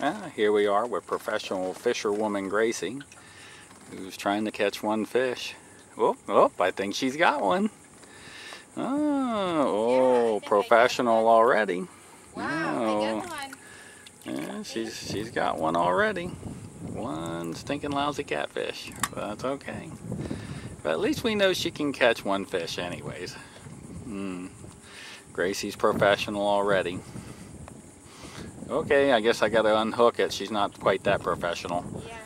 Ah, here we are with professional fisherwoman Gracey, who's trying to catch one fish. Oh, oh, I think she's got one. Oh, oh professional already. Wow, oh. Yeah, she's she's got one already. One stinking lousy catfish. That's okay. But at least we know she can catch one fish anyways. Mm. Gracey's professional already. Okay, I guess I gotta unhook it. She's not quite that professional. Yeah.